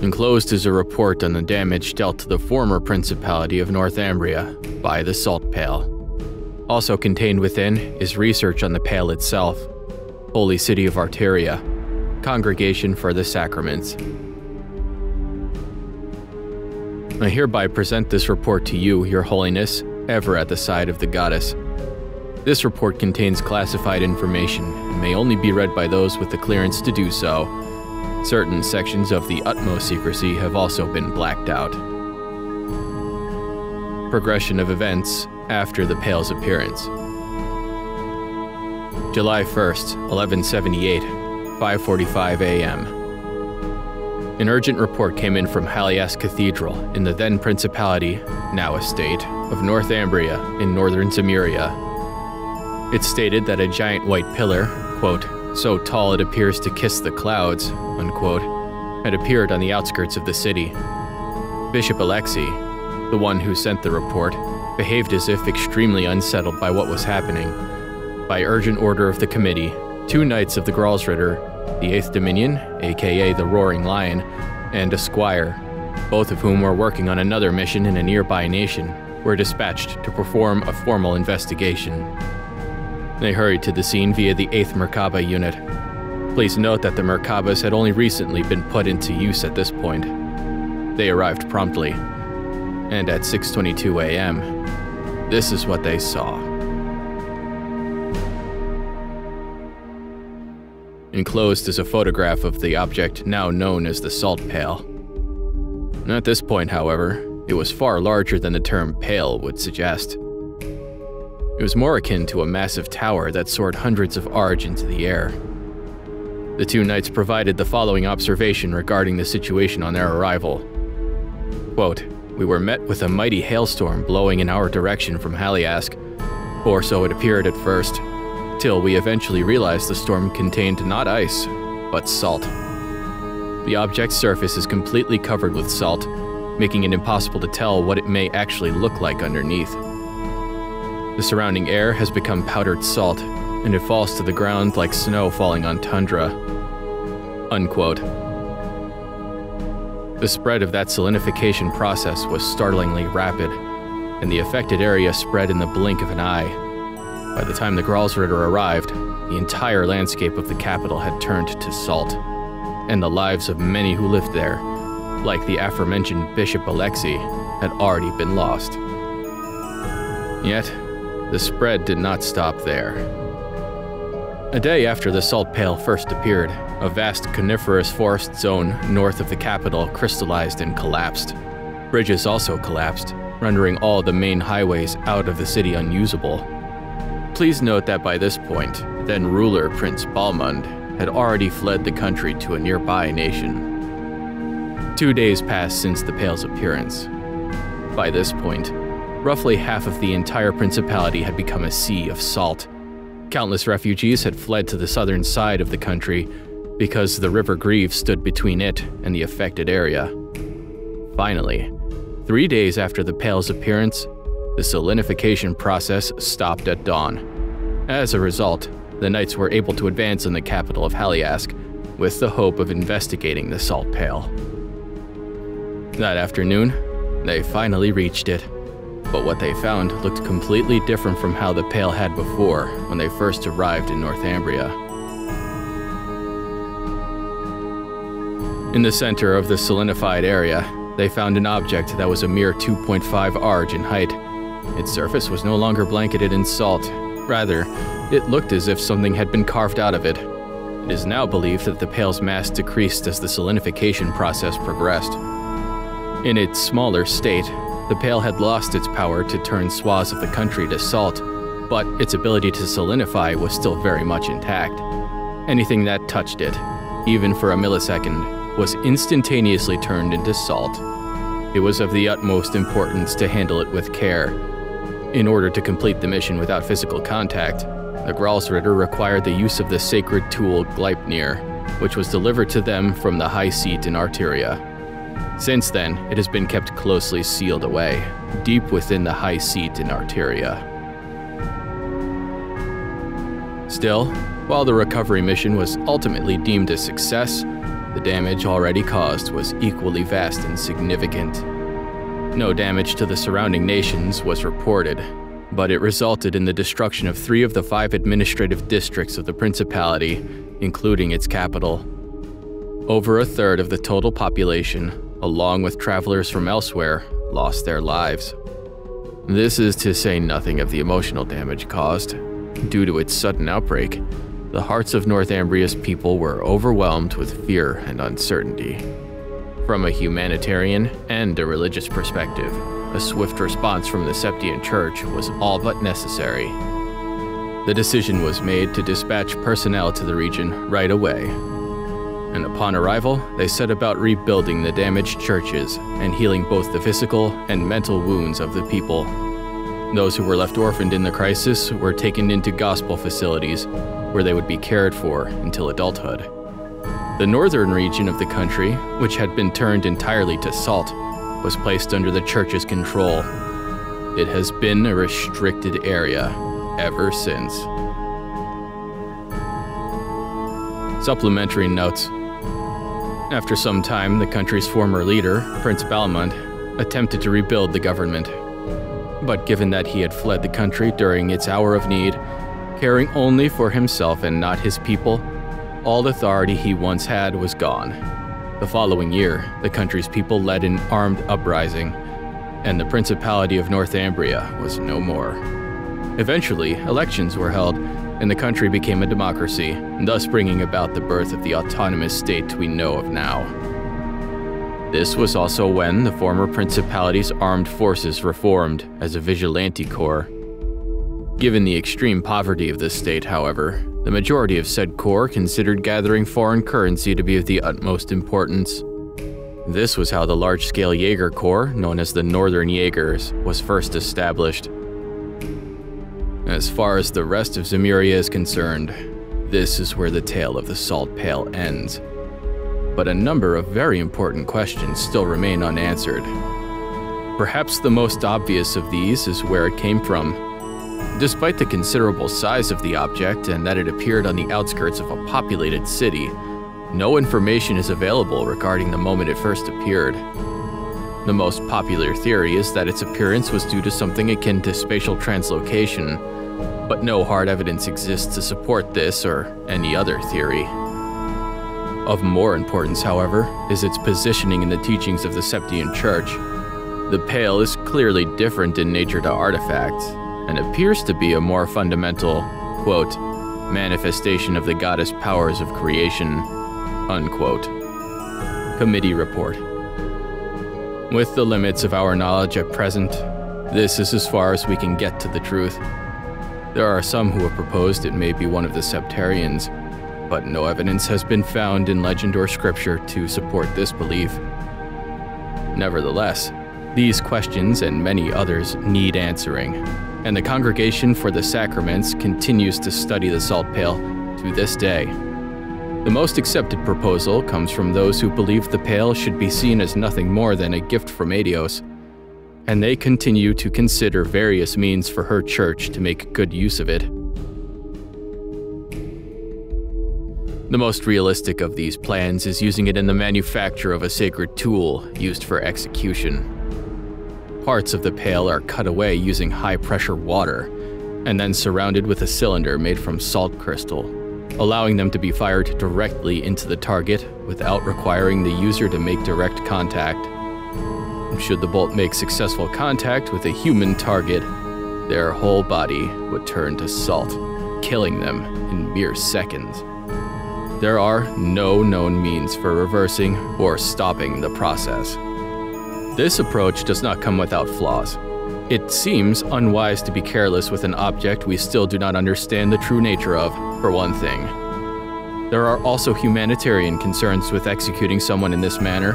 Enclosed is a report on the damage dealt to the former Principality of Northambria by the Salt Pale. Also contained within is research on the Pale itself, Holy City of Arteria, Congregation for the Sacraments. I hereby present this report to you, Your Holiness, ever at the side of the goddess. This report contains classified information and may only be read by those with the clearance to do so. Certain sections of the utmost secrecy have also been blacked out. Progression of events after the Pale's appearance. July 1st, 1178, 5:45 a.m. An urgent report came in from Haliask Cathedral in the then Principality, now estate, of Northambria in northern Zemuria. It stated that a giant white pillar, quote, so tall it appears to kiss the clouds, unquote, had appeared on the outskirts of the city. Bishop Alexei, the one who sent the report, behaved as if extremely unsettled by what was happening. By urgent order of the committee, two knights of the Gralsritter, the Eighth Dominion, aka the Roaring Lion, and a squire, both of whom were working on another mission in a nearby nation, were dispatched to perform a formal investigation. They hurried to the scene via the 8th Merkaba unit. Please note that the Merkabas had only recently been put into use at this point. They arrived promptly, and at 6:22 a.m., this is what they saw. Enclosed is a photograph of the object now known as the Salt Pale. At this point, however, it was far larger than the term Pale would suggest. It was more akin to a massive tower that soared hundreds of arge into the air. The two knights provided the following observation regarding the situation on their arrival. Quote, We were met with a mighty hailstorm blowing in our direction from Haliask, or so it appeared at first, till we eventually realized the storm contained not ice, but salt. The object's surface is completely covered with salt, making it impossible to tell what it may actually look like underneath. The surrounding air has become powdered salt, and it falls to the ground like snow falling on tundra. Unquote. The spread of that solidifying process was startlingly rapid, and the affected area spread in the blink of an eye. By the time the Gralsritter arrived, the entire landscape of the capital had turned to salt, and the lives of many who lived there, like the aforementioned Bishop Alexei, had already been lost. Yet, the spread did not stop there. A day after the Salt Pale first appeared, a vast coniferous forest zone north of the capital crystallized and collapsed. Bridges also collapsed, rendering all the main highways out of the city unusable. Please note that by this point, then ruler Prince Balmund had already fled the country to a nearby nation. Two days passed since the Pale's appearance. By this point, roughly half of the entire principality had become a sea of salt. Countless refugees had fled to the southern side of the country because the River Grieve stood between it and the affected area. Finally, three days after the Pale's appearance, the solidifying process stopped at dawn. As a result, the knights were able to advance on the capital of Haliask with the hope of investigating the Salt Pale. That afternoon, they finally reached it. But what they found looked completely different from how the Pale had before when they first arrived in Northambria. In the center of the solidified area, they found an object that was a mere 2.5 arge in height. Its surface was no longer blanketed in salt. Rather, it looked as if something had been carved out of it. It is now believed that the Pale's mass decreased as the solidification process progressed. In its smaller state, the Pale had lost its power to turn swaths of the country to salt, but its ability to solidify was still very much intact. Anything that touched it, even for a millisecond, was instantaneously turned into salt. It was of the utmost importance to handle it with care. In order to complete the mission without physical contact, the Gralsritter required the use of the sacred tool Gleipnir, which was delivered to them from the High Seat in Arteria. Since then, it has been kept closely sealed away, deep within the High Seat in Arteria. Still, while the recovery mission was ultimately deemed a success, the damage already caused was equally vast and significant. No damage to the surrounding nations was reported, but it resulted in the destruction of three of the five administrative districts of the Principality, including its capital. Over a third of the total population, along with travelers from elsewhere, lost their lives. This is to say nothing of the emotional damage caused. Due to its sudden outbreak, the hearts of Northambria's people were overwhelmed with fear and uncertainty. From a humanitarian and a religious perspective, a swift response from the Septian Church was all but necessary. The decision was made to dispatch personnel to the region right away. And upon arrival, they set about rebuilding the damaged churches and healing both the physical and mental wounds of the people. Those who were left orphaned in the crisis were taken into gospel facilities where they would be cared for until adulthood. The northern region of the country, which had been turned entirely to salt, was placed under the church's control. It has been a restricted area ever since. Supplementary notes. After some time, the country's former leader, Prince Balmund, attempted to rebuild the government. But given that he had fled the country during its hour of need, caring only for himself and not his people, all authority he once had was gone. The following year, the country's people led an armed uprising, and the Principality of Northambria was no more. Eventually, elections were held, and the country became a democracy, thus bringing about the birth of the autonomous state we know of now. This was also when the former Principality's armed forces reformed as a vigilante corps Given the extreme poverty of this state, however, the majority of said corps considered gathering foreign currency to be of the utmost importance. This was how the large scale Jaeger Corps, known as the Northern Jaegers, was first established. As far as the rest of Zemuria is concerned, this is where the tale of the Salt Pale ends. But a number of very important questions still remain unanswered. Perhaps the most obvious of these is where it came from Despite the considerable size of the object and that it appeared on the outskirts of a populated city, no information is available regarding the moment it first appeared. The most popular theory is that its appearance was due to something akin to spatial translocation, but no hard evidence exists to support this or any other theory. Of more importance, however, is its positioning in the teachings of the Septian Church. The Pale is clearly different in nature to artifacts, and appears to be a more fundamental, quote, manifestation of the goddess powers of creation, unquote. Committee Report. With the limits of our knowledge at present, this is as far as we can get to the truth. There are some who have proposed it may be one of the Sept-Terrions, but no evidence has been found in legend or scripture to support this belief. Nevertheless, these questions and many others need answering, and the Congregation for the Sacraments continues to study the Salt Pale to this day. The most accepted proposal comes from those who believe the Pale should be seen as nothing more than a gift from Aidios, and they continue to consider various means for her church to make good use of it. The most realistic of these plans is using it in the manufacture of a sacred tool used for execution parts of the Pale are cut away using high pressure water, and then surrounded with a cylinder made from salt crystal, allowing them to be fired directly into the target without requiring the user to make direct contact. Should the bolt make successful contact with a human target, their whole body would turn to salt, killing them in mere seconds. There are no known means for reversing or stopping the process. This approach does not come without flaws. It seems unwise to be careless with an object we still do not understand the true nature of, for one thing. There are also humanitarian concerns with executing someone in this manner.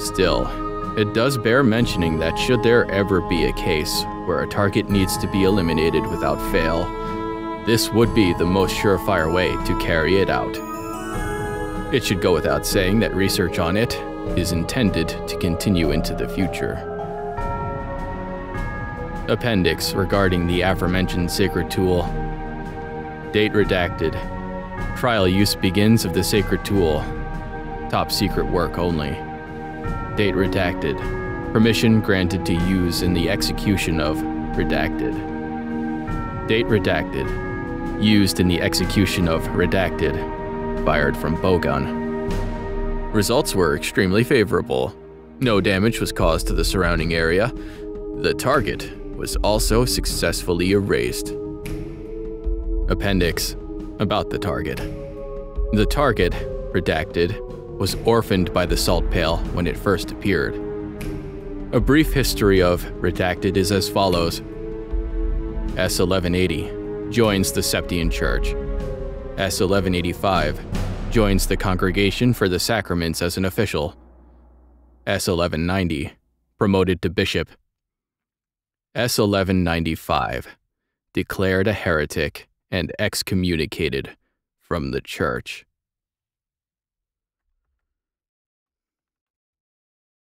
Still, it does bear mentioning that should there ever be a case where a target needs to be eliminated without fail, this would be the most surefire way to carry it out. It should go without saying that research on it is intended to continue into the future. Appendix regarding the aforementioned sacred tool. Date redacted. Trial use begins of the sacred tool. Top secret work only. Date redacted. Permission granted to use in the execution of redacted. Date redacted. Used in the execution of redacted. Fired from bowgun. Results were extremely favorable. No damage was caused to the surrounding area. The target was also successfully erased. Appendix About the target. The target, redacted, was orphaned by the Salt Pale when it first appeared. A brief history of redacted is as follows S 1180 joins the Septian Church. S 1185 joins the Congregation for the Sacraments as an official. S 1190 promoted to bishop. S 1195 declared a heretic and excommunicated from the church.